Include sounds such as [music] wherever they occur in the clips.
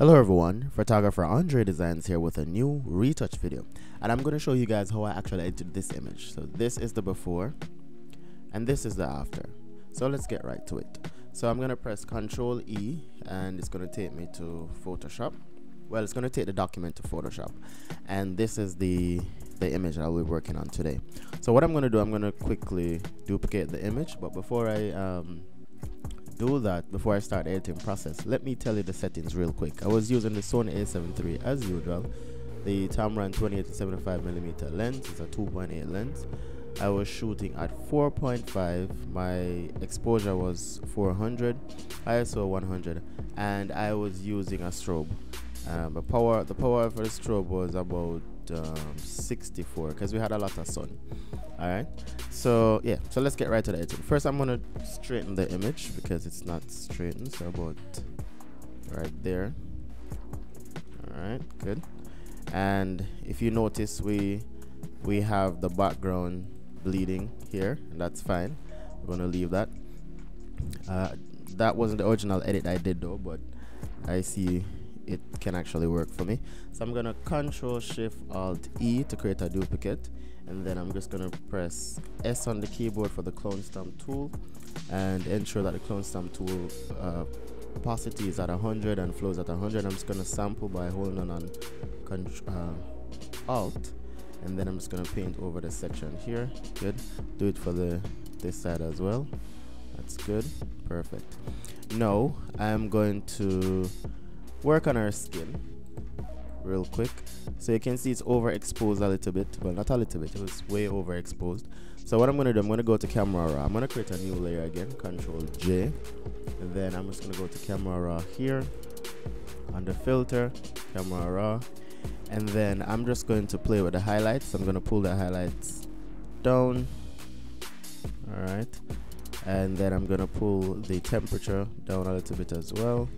Hello everyone, photographer Andredesignz here with a new retouch video and I'm going to show you guys how I actually edited this image. So this is the before and this is the after. So let's get right to it. So I'm going to press Ctrl E and it's going to take me to Photoshop. Well, it's going to take the document to Photoshop and this is the the image I'll be working on today. So what I'm going to do, I'm going to quickly duplicate the image but before I um, do that before I start the editing process, let me tell you the settings real quick. I was using the Sony a7 III as usual. The Tamron 28 to 75 millimeter lens is a 2.8 lens. I was shooting at 4.5. My exposure was 400, ISO 100, and I was using a strobe. Um, the power the power for the strobe was about um, 64 because we had a lot of sun all right so yeah so let's get right to the editing. First i'm gonna straighten the image because it's not straightened so about right there. All right good. And if you notice we we have the background bleeding here and that's fine. We're gonna leave that. Uh, that wasn't the original edit I did though but I see it can actually work for me. So I'm gonna Control Shift Alt E to create a duplicate and then I'm just gonna press S on the keyboard for the clone stamp tool and ensure that the clone stamp tool uh, opacity is at 100 and flows at 100. I'm just gonna sample by holding on uh, Alt and then I'm just gonna paint over the section here. Good. Do it for the this side as well. That's good. Perfect. Now I'm going to work on our skin real quick. So you can see it's overexposed a little bit. Well not a little bit it was way overexposed. So what I'm gonna do I'm gonna go to camera raw. I'm gonna create a new layer again control J. And then I'm just gonna go to camera raw here under filter camera raw. And then I'm just going to play with the highlights. I'm gonna pull the highlights down. All right and then I'm gonna pull the temperature down a little bit as well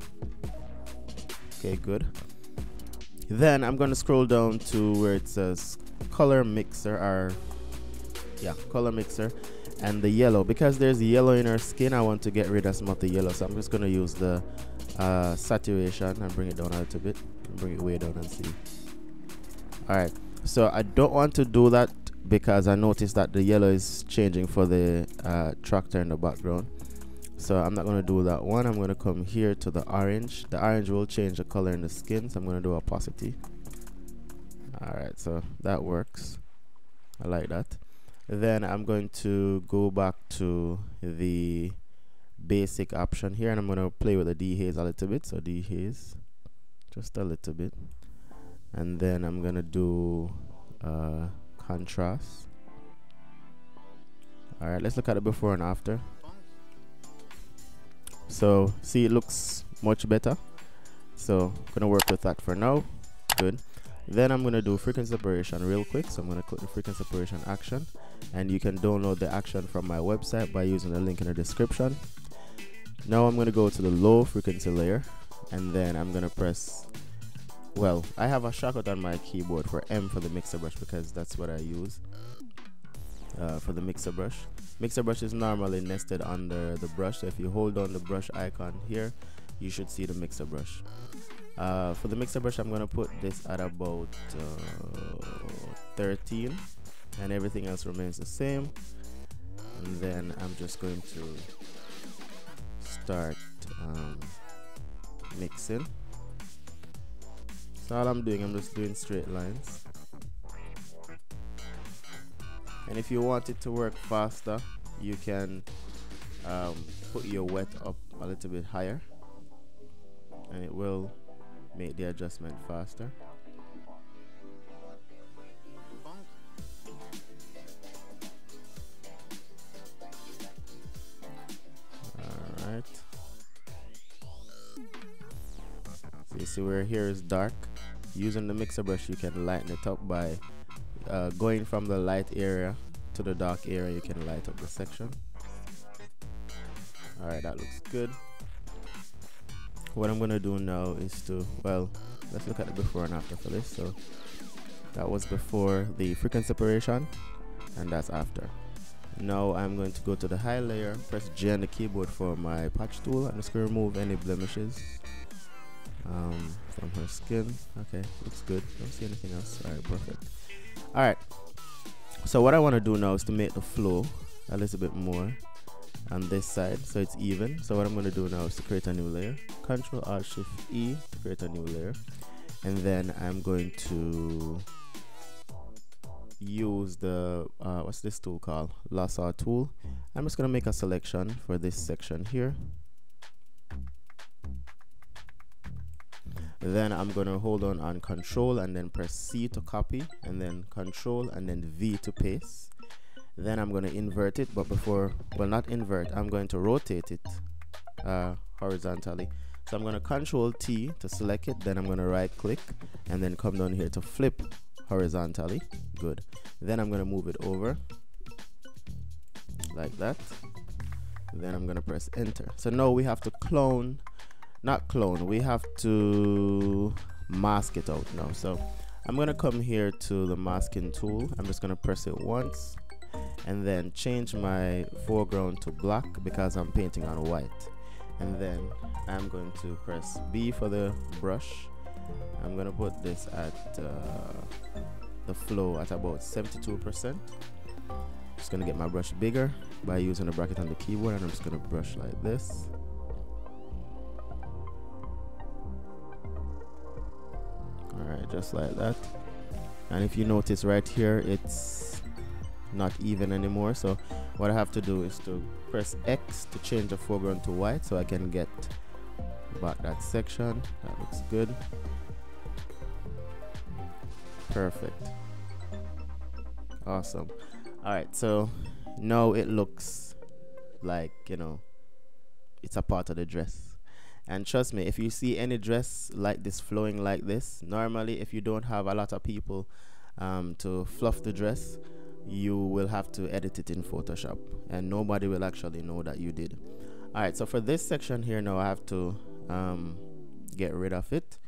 okay good. Then I'm gonna scroll down to where it says color mixer or yeah color mixer and the yellow. Because there's yellow in our skin I want to get rid of some of the yellow. So I'm just gonna use the uh, saturation and bring it down a little bit. Bring it way down and see. Alright so I don't want to do that because I noticed that the yellow is changing for the uh, tractor in the background so I'm not going to do that one. I'm going to come here to the orange. The orange will change the color in the skin so I'm going to do opacity alright so that works. I like that. Then I'm going to go back to the basic option here and I'm going to play with the dehaze a little bit. So dehaze just a little bit. And then I'm going to do uh, contrast. Alright let's look at it before and after so see it looks much better. So I'm gonna work with that for now. Good. Then I'm gonna do frequency separation real quick. So I'm gonna click the frequency separation action. And you can download the action from my website by using the link in the description. Now I'm gonna go to the low frequency layer. And then I'm gonna press well I have a shortcut on my keyboard for M for the mixer brush because that's what I use uh, for the mixer brush. Mixer brush is normally nested under the brush, so if you hold on the brush icon here, you should see the mixer brush. Uh, for the mixer brush, I'm going to put this at about uh, 13, and everything else remains the same. And then I'm just going to start um, mixing. So all I'm doing, I'm just doing straight lines and if you want it to work faster you can um, put your wet up a little bit higher. And it will make the adjustment faster. Alright. So you see where here is dark. Using the mixer brush you can lighten it up by uh, going from the light area to the dark area you can light up the section alright that looks good what I'm gonna do now is to well let's look at the before and after for this so that was before the frequency separation and that's after now I'm going to go to the high layer press G on the keyboard for my patch tool I'm just going to remove any blemishes um, her skin. Okay, looks good. Don't see anything else. All right, perfect. All right. So what I want to do now is to make the flow a little bit more on this side so it's even. So what I'm going to do now is to create a new layer. Control Alt Shift E to create a new layer. And then I'm going to use the uh, what's this tool called lasso tool I'm just gonna make a selection for this section here then I'm gonna hold on on control and then press C to copy and then control and then V to paste. Then I'm gonna invert it but before well not invert I'm going to rotate it uh, horizontally. So I'm gonna control T to select it then I'm gonna right click and then come down here to flip horizontally. Good. Then I'm gonna move it over like that. Then I'm gonna press enter. So now we have to clone not clone we have to mask it out now. So I'm gonna come here to the masking tool. I'm just gonna press it once and then change my foreground to black because I'm painting on white. And then I'm going to press B for the brush. I'm gonna put this at uh, the flow at about 72% just gonna get my brush bigger by using a bracket on the keyboard and I'm just gonna brush like this alright just like that. And if you notice right here it's not even anymore. So what I have to do is to press X to change the foreground to white so I can get back that section. That looks good. Perfect. Awesome. All right so now it looks like you know it's a part of the dress and trust me if you see any dress like this flowing like this normally if you don't have a lot of people um, to fluff the dress you will have to edit it in Photoshop. And nobody will actually know that you did. Alright so for this section here now I have to um, get rid of it.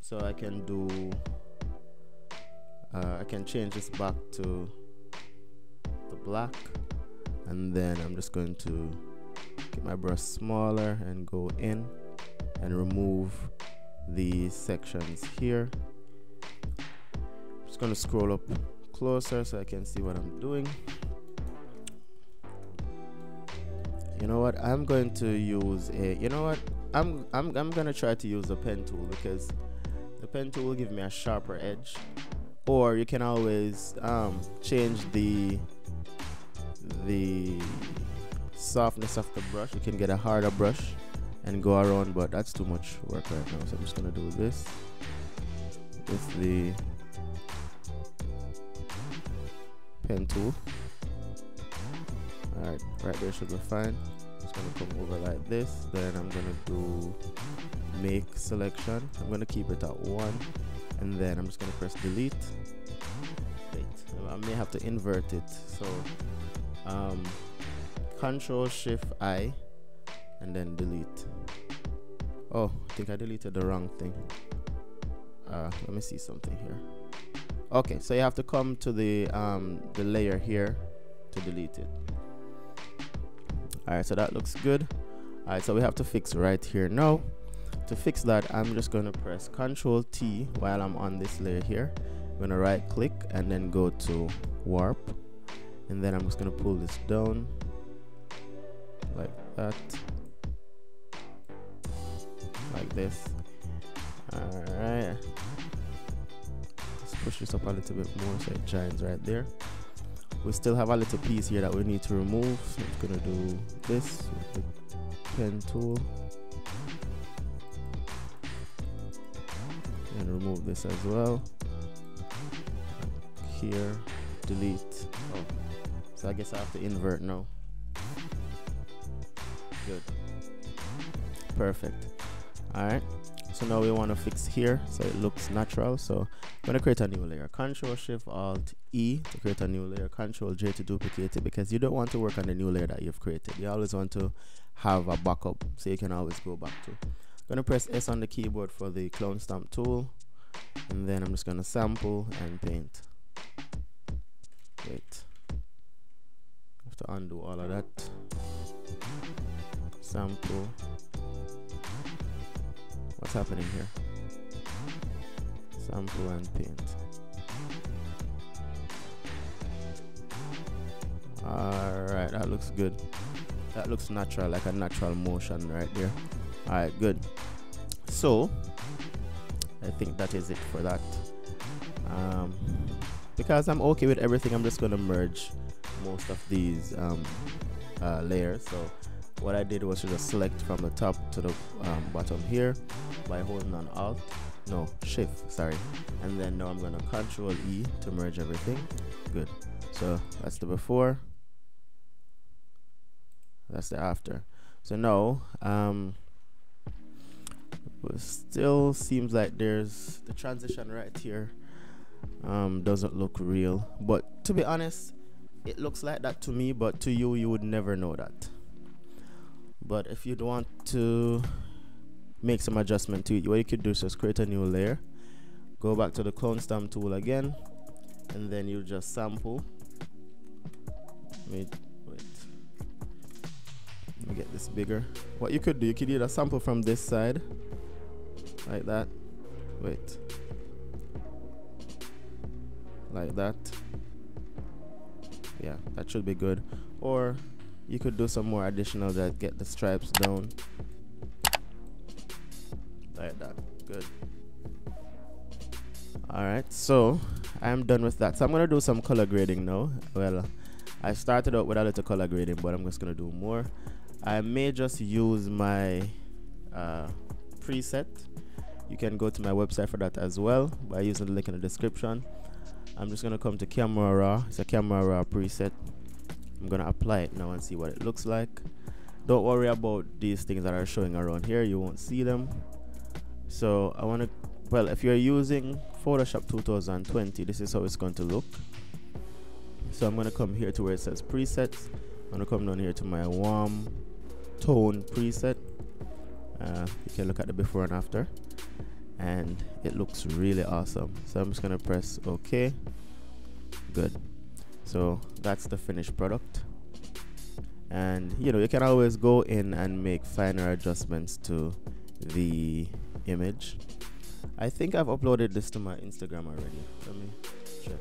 So I can do uh, I can change this back to the black. And then I'm just going to get my brush smaller and go in and remove these sections here. I'm just gonna scroll up closer so I can see what I'm doing. You know what? I'm going to use a you know what? I'm I'm, I'm gonna try to use the pen tool because the pen tool will give me a sharper edge. Or you can always um, change the the softness of the brush. You can get a harder brush and go around but that's too much work right now so I'm just gonna do this. With the pen tool. Alright right there should be fine. Just gonna come over like this. Then I'm gonna do make selection. I'm gonna keep it at one and then I'm just gonna press delete. Wait I may have to invert it so um, control shift I and then delete. Oh I think I deleted the wrong thing. Uh, let me see something here. Okay so you have to come to the um, the layer here to delete it. Alright so that looks good. Alright so we have to fix right here. Now to fix that I'm just going to press Ctrl T while I'm on this layer here. I'm going to right click and then go to warp. And then I'm just going to pull this down like that this. Alright. Let's push this up a little bit more so it shines right there. We still have a little piece here that we need to remove. So I'm gonna do this with the pen tool. And remove this as well. Here delete. Oh so I guess I have to invert now. Good. Perfect all right so now we want to fix here so it looks natural so I'm going to create a new layer. Control shift alt E to create a new layer. Control J to duplicate it because you don't want to work on the new layer that you've created. You always want to have a backup so you can always go back to. I'm going to press S on the keyboard for the clone stamp tool and then I'm just going to sample and paint. Wait. I have to undo all of that. Sample happening here sample and paint Alright, that looks good. That looks natural, like a natural motion right there. Alright, good. So, I think that is it for that. Um, because I'm okay with everything, I'm just going to merge most of these um, uh, layers. So, what I did was to just select from the top to the um, bottom here by holding on Alt, no, Shift, sorry. And then now I'm going to Control E to merge everything. Good. So, that's the before that's the after so now um still seems like there's the transition right here um doesn't look real but to be honest it looks like that to me but to you you would never know that but if you'd want to make some adjustment to it what you could do is just create a new layer go back to the clone stamp tool again and then you just sample. Wait, wait. let me get this bigger. What you could do you could either sample from this side like that. Wait. Like that. Yeah that should be good. Or you could do some more additional that get the stripes down like that good all right so i'm done with that so i'm gonna do some color grading now well i started out with a little color grading but i'm just gonna do more I may just use my uh, preset. You can go to my website for that as well by using the link in the description. I'm just gonna come to Camera Raw. It's a Camera Raw preset. I'm gonna apply it now and see what it looks like. Don't worry about these things that are showing around here. You won't see them. So I wanna, well, if you're using Photoshop 2020, this is how it's going to look. So I'm gonna come here to where it says presets. I'm gonna come down here to my warm tone preset uh, you can look at the before and after and it looks really awesome so I'm just gonna press OK good so that's the finished product. And you know you can always go in and make finer adjustments to the image. I think I've uploaded this to my Instagram already. Let me check.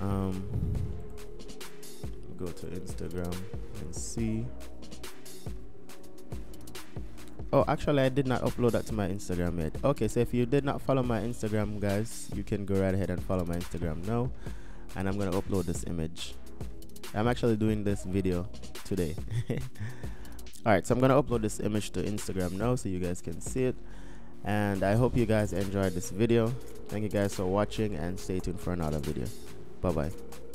Um go to Instagram and see. Oh actually i did not upload that to my instagram yet. Okay so if you did not follow my instagram guys you can go right ahead and follow my instagram now and i'm gonna upload this image. I'm actually doing this video today. [laughs] All right so i'm gonna upload this image to instagram now so you guys can see it. And i hope you guys enjoyed this video. Thank you guys for watching and stay tuned for another video. Bye bye